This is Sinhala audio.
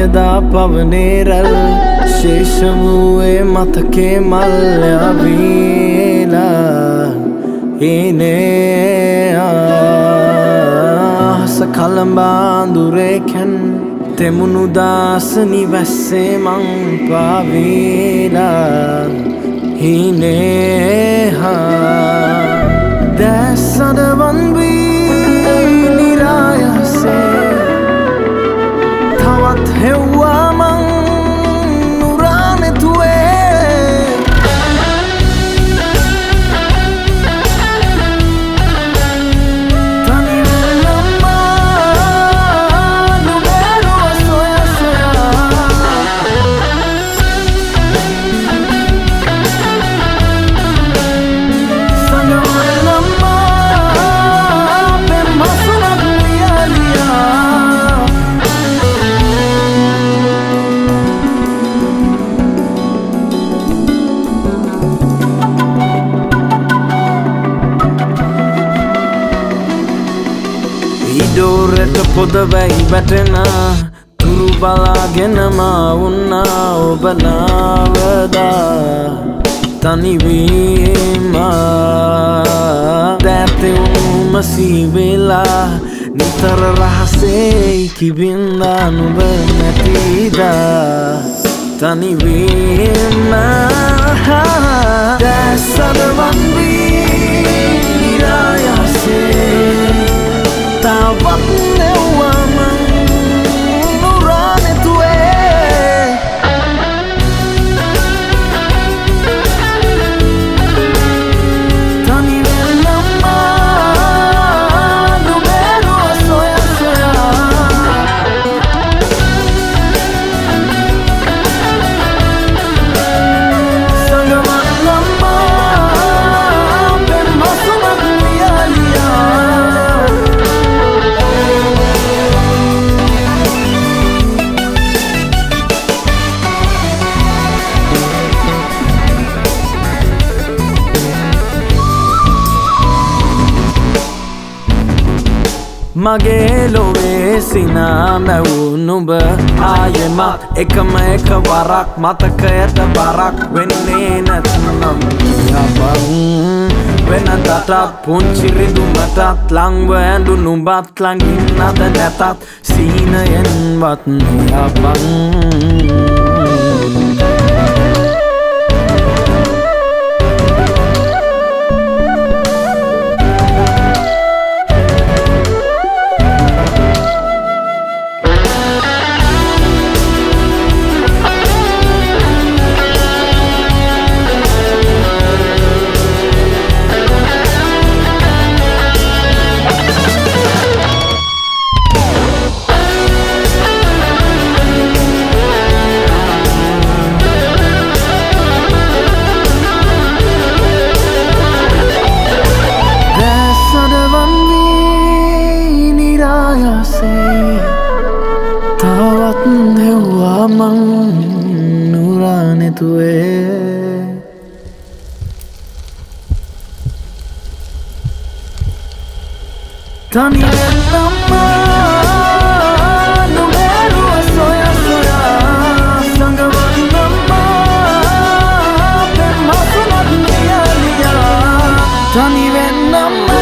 එදා පවනේරැල් ශේෂ වූයේ මතකේ මල්ලයාවීලා ඒනේ හස කළඹාඳුරේකැන් තෙමුණු දාසනි වැස්සේ මං පාවීලා හිනේහා දැස්සඩවන් ඉඩෝරට පොදවැයි වැටෙන තුරු බලාගෙනම උන්නා ඔබනාවදා තනිවීම දැතෙවුම සීවෙලා නිතර රහසේ කිබින්දා නුබ නැතිදා තනිවීම දැසදවන්වී මගේ ලොවේ සිනා මැවූ නුඹ ආයෙමත් එකම එක වරක් මතකයට බරක් වෙන්නේ නැත්නම් යබන් වෙනදටත් පුංචිරිදුමටත් ලංව ඇඳු නුඹත් ළඟින් අද නැතත් සීනයෙන්වත් යබන් sayang Tawat hewa mang nurane tuwe Daniel Lamar Don't even know